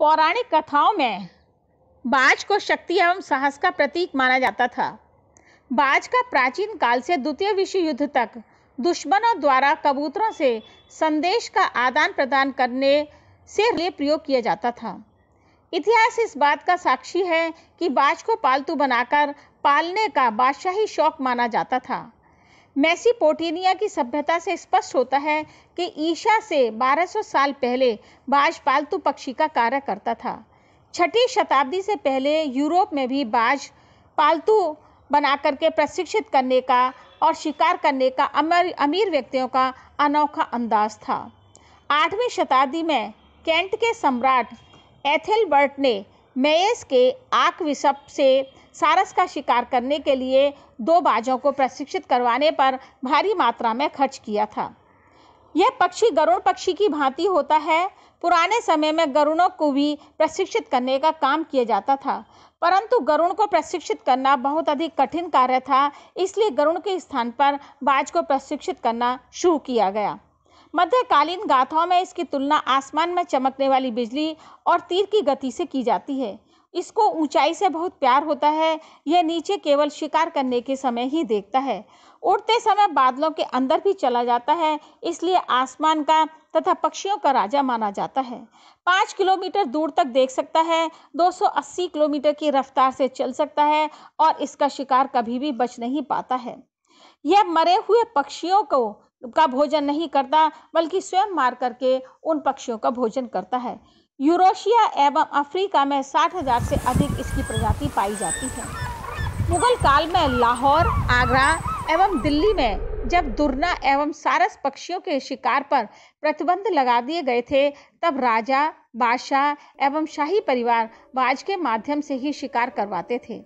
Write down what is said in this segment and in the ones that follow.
पौराणिक कथाओं में बाज को शक्ति एवं साहस का प्रतीक माना जाता था। बाज का प्राचीन काल से द्वितीय विश्व युद्ध तक दुश्मनों द्वारा कबूतरों से संदेश का आदान प्रदान करने से लिए प्रयोग किया जाता था। इतिहास इस बात का साक्षी है कि बाज को पालतू बनाकर पालने का बादशाही शौक माना जाता था। मैसीपोटेनिया की सभ्यता से स्पष्ट होता है कि ईशा से 1200 साल पहले बाज पालतू पक्षी का कार्य करता था। छठी शताब्दी से पहले यूरोप में भी बाज पालतू बना करके प्रशिक्षित करने का और शिकार करने का अमर अमीर व्यक्तियों का अनोखा अंदाज था। आठवीं शताब्दी में कैंट के सम्राट एथेलबर्ट ने मेयस के आक विशप से सारस का शिकार करने के लिए दो बाजों को प्रशिक्षित करवाने पर भारी मात्रा में खर्च किया था। यह पक्षी गरुड़ पक्षी की भांति होता है। पुराने समय में गरुणों को भी प्रशिक्षित करने का काम किया जाता था, परंतु गरुण को प्रशिक्षित करना बहुत अधिक कठिन कार्य था, इसलिए गरुण के स्थान पर बाज को प्रशिक्षित करना शुरू किया गया। मध्यकालीन गाथाओं में इसकी तुलना आसमान में चमकने वाली बिजली और तीर की गति से की जाती है। इसको ऊंचाई से बहुत प्यार होता है, यह नीचे केवल शिकार करने के समय ही देखता है। उड़ते समय बादलों के अंदर भी चला जाता है, इसलिए आसमान का तथा पक्षियों का राजा माना जाता है। पाँच किलोमीटर दूर तक देख सकता है 280 किलोमीटर की रफ्तार से चल सकता है और इसका शिकार कभी भी बच नहीं पाता है। यह मरे हुए पक्षियों को का भोजन नहीं करता, बल्कि स्वयं मार करके उन पक्षियों का भोजन करता है। यूरोशिया एवं अफ्रीका में साठ हज़ार से अधिक इसकी प्रजाति पाई जाती है। मुगल काल में लाहौर, आगरा एवं दिल्ली में जब दुर्ना एवं सारस पक्षियों के शिकार पर प्रतिबंध लगा दिए गए थे, तब राजा, बादशाह एवं शाही परिवार बाज के माध्यम से ही शिकार करवाते थे।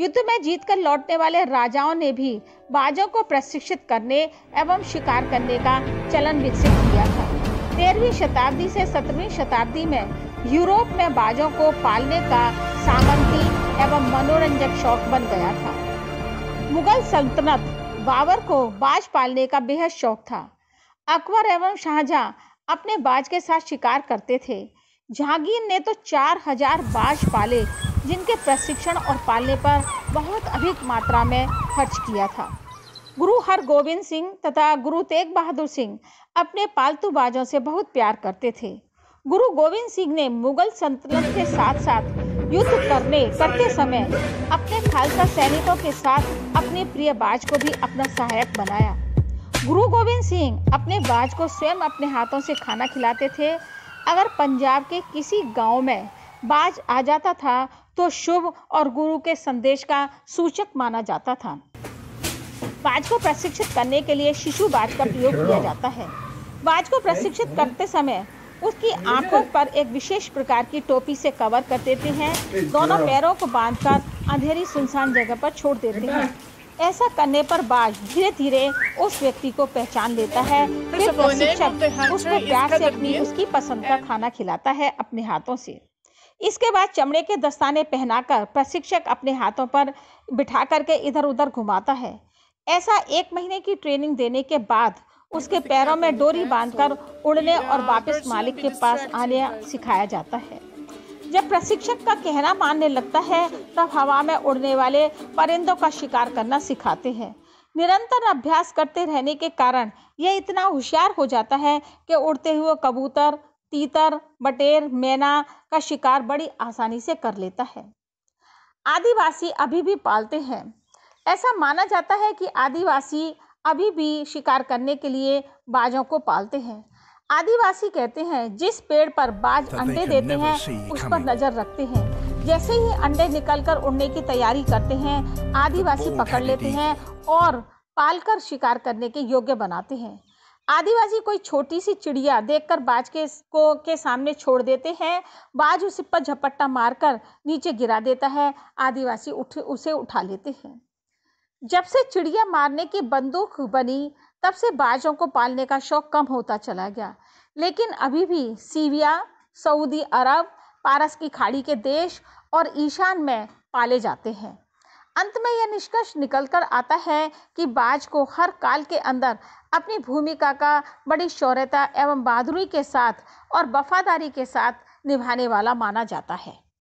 युद्ध में जीतकर लौटने वाले राजाओं ने भी बाजों को प्रशिक्षित करने एवं शिकार करने का चलन विकसित किया था। तेरहवीं शताब्दी से सत्रहवीं शताब्दी में यूरोप में बाजों को पालने का सामंती एवं मनोरंजक शौक बन गया था। मुगल सल्तनत बाबर को बाज पालने का बेहद शौक था। अकबर एवं शाहजहां अपने बाज के साथ शिकार करते थे। जहांगीर ने तो चार हज़ार बाज पाले जिनके प्रशिक्षण और पालने पर बहुत अधिक मात्रा में खर्च किया था। गुरु हरगोविंद सिंह तथा गुरु तेग बहादुर सिंह अपने पालतू बाजों से बहुत प्यार करते थे। गुरु गोविंद सिंह ने मुगल सल्तनत के साथ साथ युद्ध करने, करते समय अपने खालसा सैनिकों के साथ अपने प्रिय बाज को भी अपना सहायक बनाया। गुरु गोविंद सिंह अपने बाज को स्वयं अपने हाथों से खाना खिलाते थे। अगर पंजाब के किसी गाँव में बाज आ जाता था तो शुभ और गुरु के संदेश का सूचक माना जाता था। बाज को प्रशिक्षित करने के लिए शिशु बाज का प्रयोग किया जाता है। बाज को प्रशिक्षित करते समय उसकी आँखों पर एक विशेष प्रकार की टोपी से कवर कर देते हैं। दोनों पैरों को बांधकर अंधेरी सुनसान जगह पर छोड़ देते हैं। ऐसा करने पर बाज धीरे धीरे उस व्यक्ति को पहचान लेता है। फिर प्रशिक्षक उसको प्यार से अपनी उसकी पसंद का खाना खिलाता है अपने हाथों से। इसके बाद चमड़े के दस्ताने पहनाकर प्रशिक्षक अपने हाथों पर बिठा करके इधर उधर घुमाता है। ऐसा एक महीने की ट्रेनिंग देने के बाद उसके पैरों में डोरी बांधकर उड़ने और वापस मालिक के पास आने सिखाया जाता है। जब प्रशिक्षक का कहना मानने लगता है, तब हवा में उड़ने वाले परिंदों का शिकार करना सिखाते हैं। निरंतर अभ्यास करते रहने के कारण यह इतना होशियार हो जाता है कि उड़ते हुए कबूतर तीतर बटेर मैना का शिकार बड़ी आसानी से कर लेता है। आदिवासी अभी भी पालते हैं। ऐसा माना जाता है कि आदिवासी अभी भी शिकार करने के लिए बाजों को पालते हैं। आदिवासी कहते हैं जिस पेड़ पर बाज अंडे देते हैं उस पर नज़र रखते हैं। जैसे ही अंडे निकलकर उड़ने की तैयारी करते हैं आदिवासी पकड़ लेते हैं और पालकर शिकार करने के योग्य बनाते हैं। आदिवासी कोई छोटी सी चिड़िया देखकर बाज के को के सामने छोड़ देते हैं। बाज उस पर झपट्टा मारकर नीचे गिरा देता है। आदिवासी उठ, उसे उठा लेते हैं। जब से चिड़िया मारने की बंदूक बनी, तब से बाजों को पालने का शौक कम होता चला गया। लेकिन अभी भी सीविया सऊदी अरब, पारस की खाड़ी के देश और ईशान में पाले जाते हैं। अंत में यह निष्कर्ष निकल कर आता है कि बाज को हर काल के अंदर अपनी भूमिका का बड़ी शौर्यता एवं बहादुरी के साथ और वफादारी के साथ निभाने वाला माना जाता है।